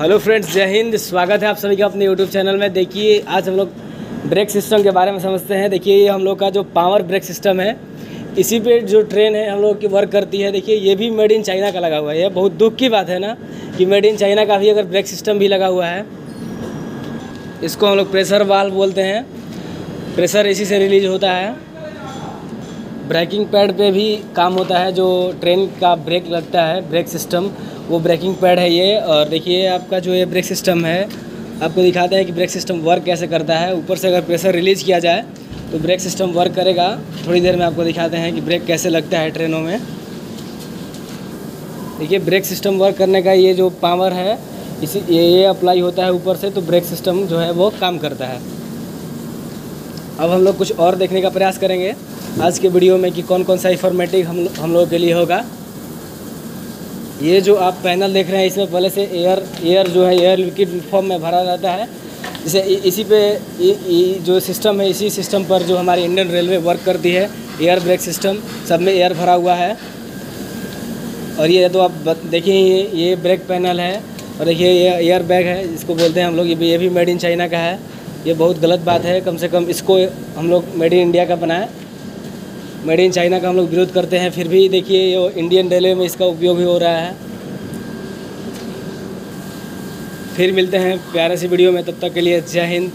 Hello friends, जय हिंद। स्वागत है आप सभी का अपने यूट्यूब चैनल में। देखिए, आज हम लोग ब्रेक सिस्टम के बारे में समझते हैं। देखिए, ये हम लोग का जो पावर ब्रेक सिस्टम है, इसी पे जो ट्रेन है, हम लोग की वर्क करती है। देखिए, ये भी मेड इन चाइना का लगा हुआ है। बहुत दुख की बात है ना, कि मेड इन चाइना का भी अगर ब्रेक सिस्टम भी लगा हुआ है, इसको हम लोग प्रेशर वाल बोलते हैं। प्रेशर इसी से रिलीज़ होता है। ब्रेकिंग पैड पे भी काम होता है, जो ट्रेन का ब्रेक लगता है, ब्रेक सिस्टम, वो ब्रेकिंग पैड है ये। और देखिए, आपका जो ये ब्रेक सिस्टम है, आपको दिखाते हैं कि ब्रेक सिस्टम वर्क कैसे करता है। ऊपर से अगर प्रेशर रिलीज़ किया जाए तो ब्रेक सिस्टम वर्क करेगा। थोड़ी देर में आपको दिखाते हैं कि ब्रेक कैसे लगता है ट्रेनों में। देखिए, ब्रेक सिस्टम वर्क करने का ये जो पावर है, इसी, ये ये अप्लाई होता है ऊपर से तो ब्रेक सिस्टम जो है वो काम करता है। अब हम लोग कुछ और देखने का प्रयास करेंगे। आज के वीडियो में कि कौन कौन सा इंफॉर्मेटिव हम हम लोगों के लिए होगा। ये जो आप पैनल देख रहे हैं, इसमें पहले से एयर एयर जो है एयर लिक्विड फॉर्म में भरा रहता है। जैसे इसी पे ये जो सिस्टम है, इसी सिस्टम पर जो हमारी इंडियन रेलवे वर्क करती है एयर ब्रेक सिस्टम सब में एयर भरा हुआ है। और ये तो आप देखिए, ये ये ब्रेक पैनल है, और देखिए, ये एयर बैग है, इसको बोलते हैं हम लोग, ये भी ये भी मेड इन चाइना का है। ये बहुत गलत बात है, कम से कम इसको हम लोग मेड इन इंडिया का बनाए। मेड इन चाइना का हम लोग विरोध करते हैं, फिर भी देखिए ये इंडियन रेलवे में इसका उपयोग भी हो रहा है। फिर मिलते हैं प्यारे से वीडियो में, तब तक के लिए जय हिंद।